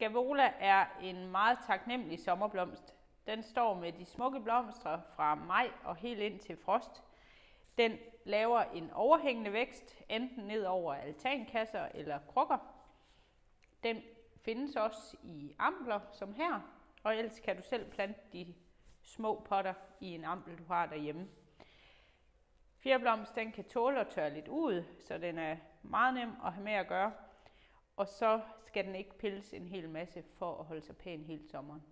Scavola er en meget taknemmelig sommerblomst. Den står med de smukke blomster fra maj og helt ind til frost. Den laver en overhængende vækst, enten ned over altankasser eller krukker. Den findes også i ampler, som her, og ellers kan du selv plante de små potter i en ampel, du har derhjemme. Fjerblomst den kan tåle at tørre lidt ud, så den er meget nem at have med at gøre. Og så skal den ikke pilles en hel masse for at holde sig pæn hele sommeren.